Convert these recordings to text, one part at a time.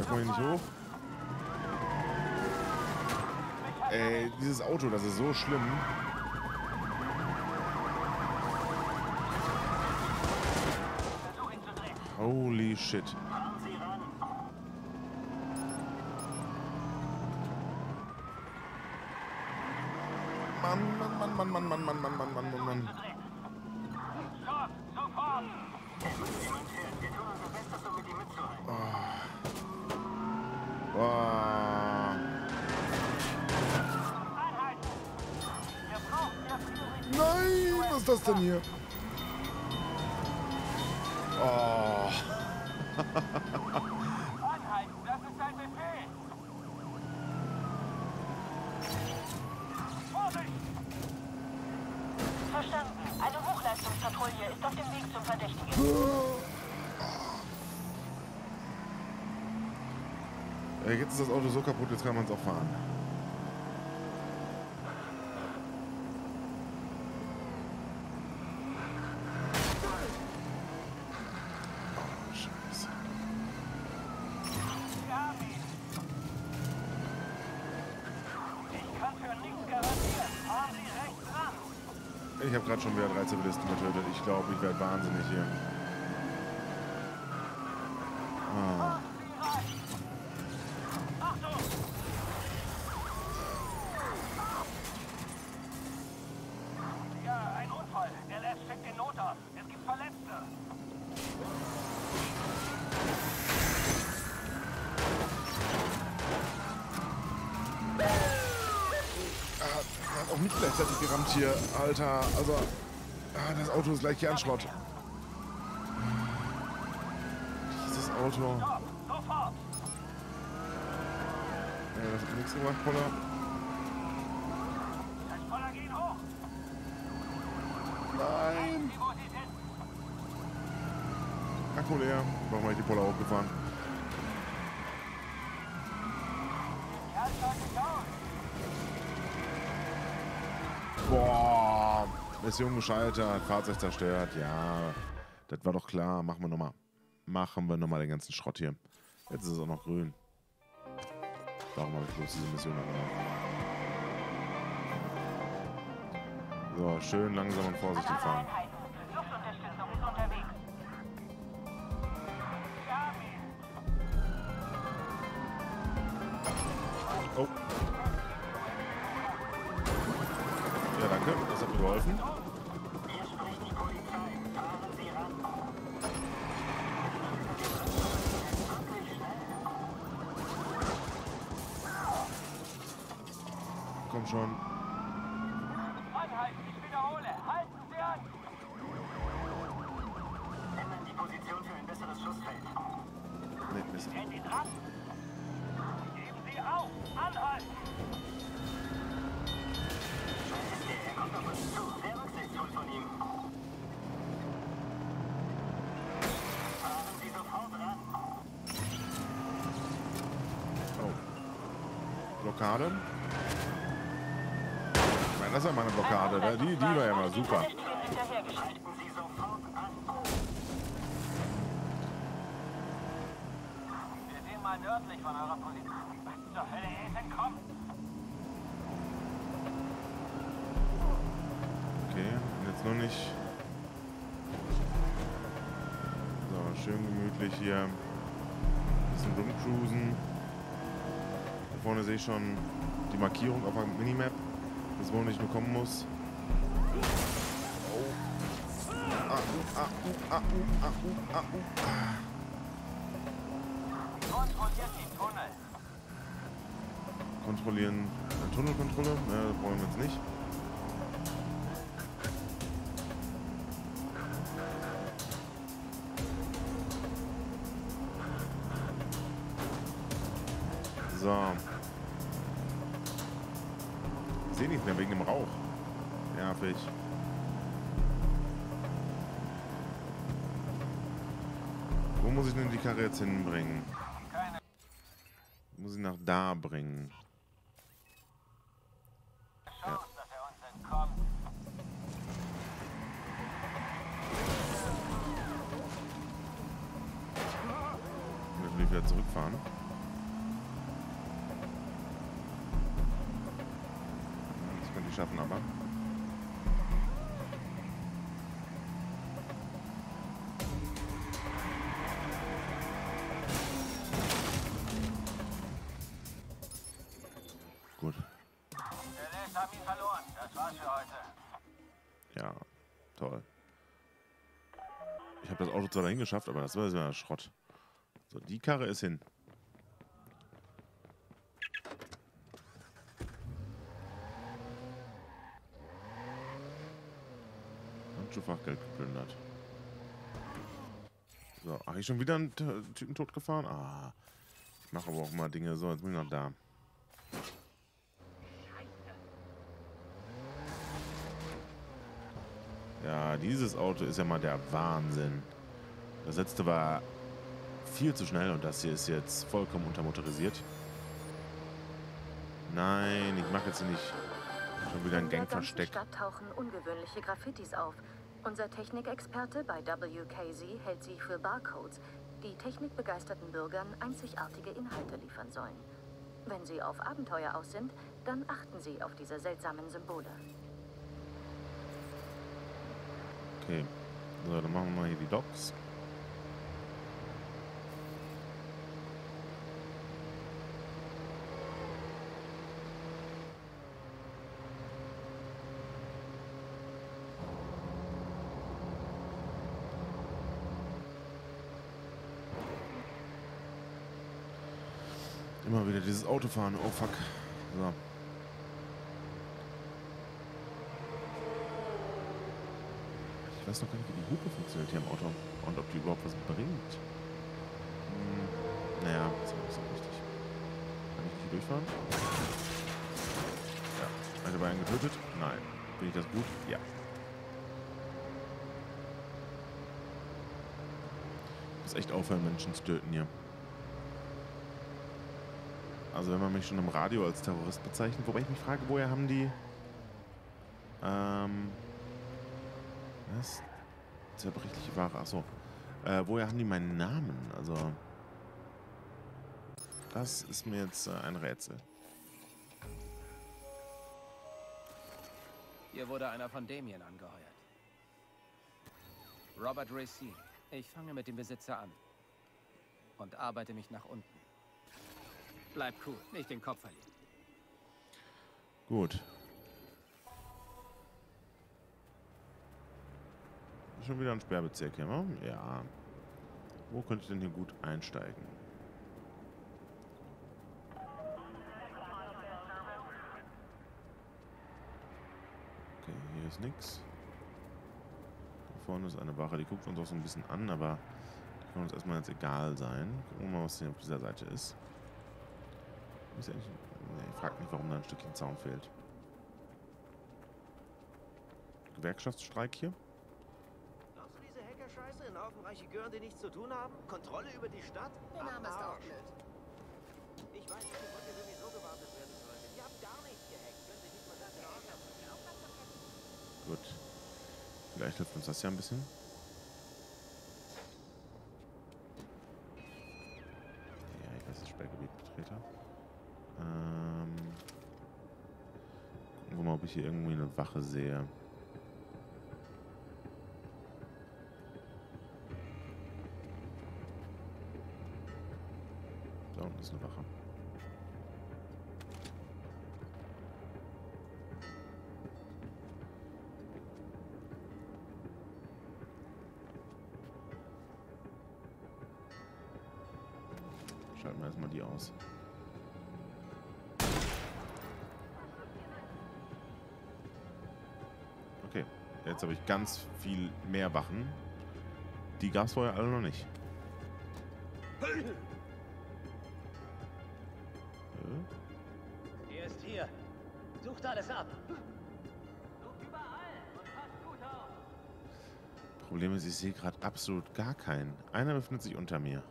Da komme ich nicht hoch. Ey, dieses Auto, das ist so schlimm. Holy shit. Ist das denn hier? Oh. Verstanden. Eine Hochleistungspatrouille ist auf dem Weg zum Verdächtigen. Jetzt ist das Auto so kaputt, jetzt kann man es auch fahren. Oh, Scheiße. Wir haben ihn! Ich kann für nichts garantieren. Fahren Sie rechts ran! Ich habe gerade schon wieder drei Zivilisten getötet. Ich glaube, ich werde wahnsinnig hier. hat auch mich gleichzeitig gerammt hier. Alter, also... Ah, das Auto ist gleich hier an Schrott. Dieses Auto. Ja, das hat nichts gemacht, Poller. Nein! Akku leer. Warum habe ich die Poller hochgefahren. Mission gescheitert, Fahrzeug zerstört. Ja, das war doch klar. Machen wir nochmal. Machen wir nochmal den ganzen Schrott hier. Jetzt ist es auch noch grün. Darum habe ich bloß diese Mission angenommen. So, schön langsam und vorsichtig fahren. Oh. Geholfen. Hier spricht die Polizei. Fahren Sie ran! Komm schon. Anhalten, ich wiederhole! Halten Sie an! Ändern die Position für ein besseres Schussfeld. Nee, Mist. Geben Sie auf! Anhalten! Sehr rücksichtsvoll von ihm. Fahren Sie sofort ran. Oh. Blockade. Ich meine, das ist ja meine Blockade. ne? Die, die war ja mal super. Wir sehen mal nördlich von eurer Position. Was zur Hölle ist entkommen? Jetzt noch nicht. So, schön gemütlich hier. Bisschen rumcruisen. Da vorne sehe ich schon die Markierung auf der Minimap, dass wo ich nur kommen muss. Oh. Ah, uh, ah, uh, ah, uh, ah, uh, ah, uh. Kontrolliert die Tunnel. Kontrollieren. Tunnelkontrolle? Äh, wollen wir jetzt nicht. Wo muss ich denn die Karre jetzt hinbringen? Muss ich nach da bringen. Ja. Dann will wieder zurückfahren. Das könnte ich schaffen, aber... toll. Ich habe das Auto zwar dahin geschafft, aber das war ja Schrott. So, die Karre ist hin. Handschuhfachgeld geplündert. So, ach, ich schon wieder einen Typen totgefahren? Ah, ich mache aber auch mal Dinge. So, jetzt bin ich noch da. Ja, dieses Auto ist ja mal der Wahnsinn. Das letzte war viel zu schnell und das hier ist jetzt vollkommen untermotorisiert. Nein, ich mache jetzt hier nicht schon wieder ein In der. Stadt tauchen ungewöhnliche Graffitis auf. Unser Technikexperte bei WKZ hält sie für Barcodes, die technikbegeisterten Bürgern einzigartige Inhalte liefern sollen. Wenn sie auf Abenteuer aus sind, dann achten sie auf diese seltsamen Symbole. Okay, so, dann machen wir mal hier die Docks. Immer wieder dieses Autofahren. Oh fuck. So. Ich weiß noch gar nicht, wie die Hupe funktioniert hier im Auto. Und ob die überhaupt was bringt. Hm, naja, ist auch nicht so richtig. Kann ich hier durchfahren? Ja. Eine Bein getötet? Nein. Bin ich das gut? Ja. Muss echt aufhören, Menschen zu töten hier. Also wenn man mich schon im Radio als Terrorist bezeichnet, wobei ich mich frage, woher haben die... Ähm... Was? Zerbrechliche Ware, achso. Äh, woher haben die meinen Namen? Also... Das ist mir jetzt äh, ein Rätsel. Hier wurde einer von Damien angeheuert. Robert Racine. Ich fange mit dem Besitzer an. Und arbeite mich nach unten. Bleib cool, nicht den Kopf verlieren. Gut. Schon wieder ein Sperrbezirk hier, ne? Ja. Wo könnte ich denn hier gut einsteigen? Okay, hier ist nix. Da vorne ist eine Wache, die guckt uns auch so ein bisschen an, aber die kann uns erstmal jetzt egal sein. Gucken wir mal, was hier auf dieser Seite ist. Ist nicht, nee, frag nicht, warum da ein Stückchen Zaun fehlt. Gewerkschaftsstreik hier? Glaubst du diese Hacker-Scheiße in Haufen reiche Gören, die nichts zu tun haben? Kontrolle über die Stadt? Der Name ist auch blöd. Ich weiß, dass die Brücke sowieso gewartet werden sollte. Die haben gar nichts gehackt. Können sich nicht mal das in Ordnung. Gut. Vielleicht hilft uns das ja ein bisschen. Ja, ich weiß, das Sperrgebiet betrete. Ähm. Gucken wir mal, ob ich hier irgendwie eine Wache sehe. Da unten ist eine Wache. Schalten wir erstmal die aus. Okay, jetzt habe ich ganz viel mehr Wachen. Die gab es vorher alle noch nicht. Sucht alles ab. Problem ist, ich sehe gerade absolut gar keinen. Einer befindet sich unter mir.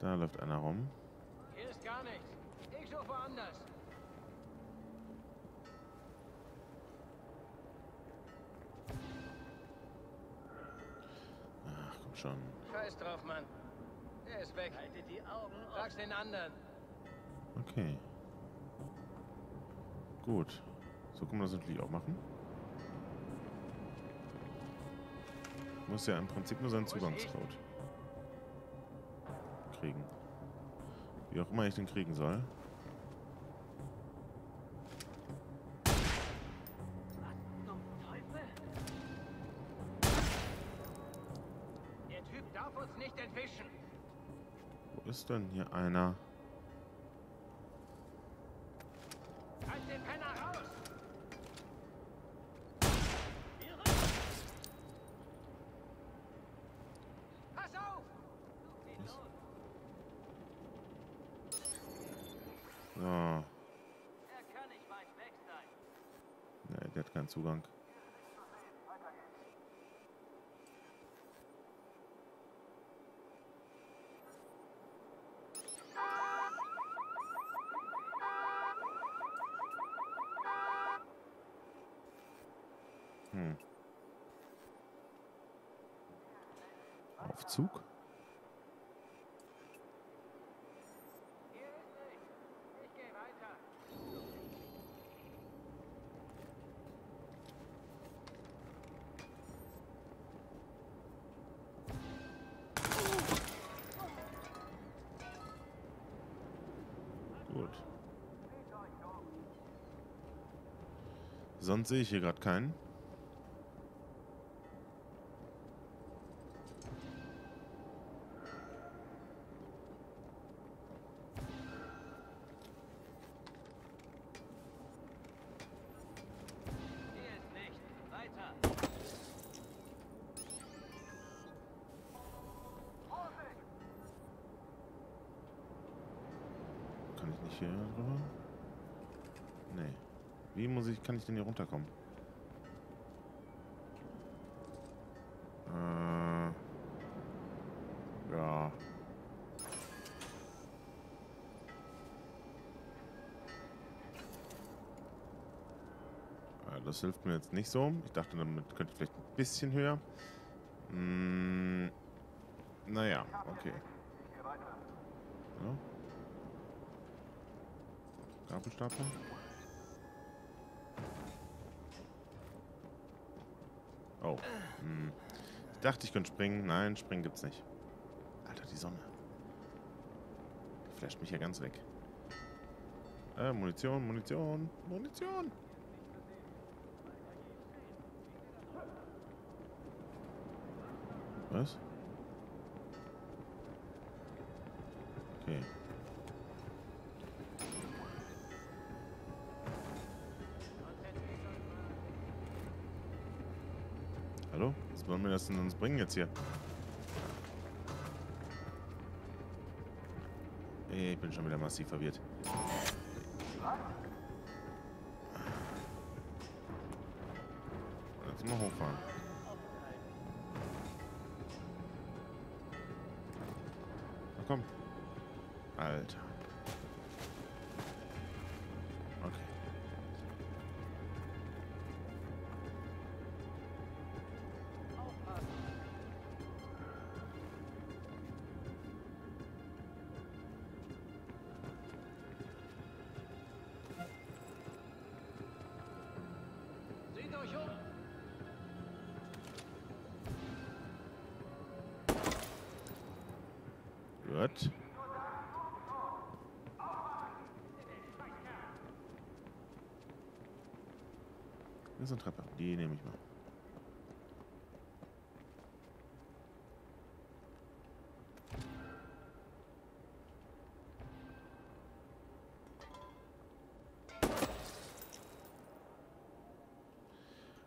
Da läuft einer rum. Hier ist gar nichts. Ich suche woanders. Schon. Scheiß drauf, Mann. Er ist weg. Halte die Augen Sag's den anderen. Okay. Gut. So kann man das natürlich auch machen. Muss ja im Prinzip nur seinen Zugangscode kriegen. Wie auch immer ich den kriegen soll. Ist denn hier einer? So. Er. Ne, der hat keinen Zugang. Hm. Gut. Sonst sehe ich hier gerade keinen. Ich nicht hier rüber? Nee. Wie muss ich, kann ich denn hier runterkommen? Äh. Ja. Das hilft mir jetzt nicht so. Ich dachte, damit könnte ich vielleicht ein bisschen höher. Hm, naja, okay. Gabelstapler? Oh. Hm. Ich dachte, ich könnte springen. Nein, springen gibt's nicht. Alter, die Sonne. Die flasht mich ja ganz weg. Äh, Munition, Munition, Munition. Was? Okay. Hallo? Was wollen wir das denn uns bringen jetzt hier? Ich bin schon wieder massiv verwirrt. Jetzt mal hochfahren. Na komm. Alter. Gut. Hier ist eine Treppe. Die nehme ich mal.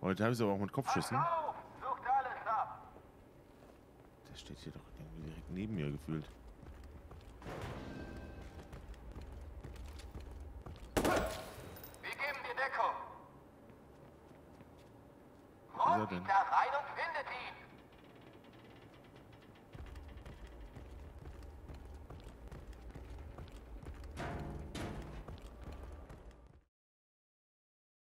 Heute habe ich es aber auch mit Kopfschüssen. Der steht hier doch irgendwie direkt neben mir gefühlt.